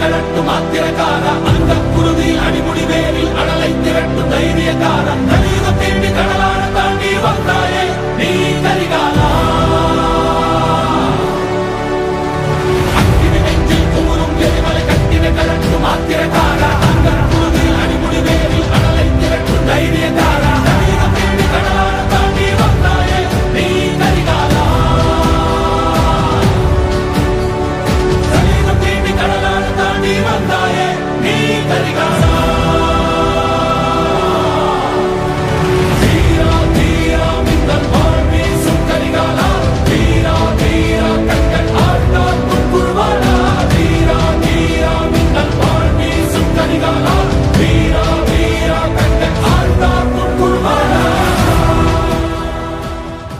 கலட்டும் ஆத்திரக்கார அந்த குருதி அடிமுடி வேரில் அடலை திரட்டும் தைரியக்காரன். mandāye, nī tarikā.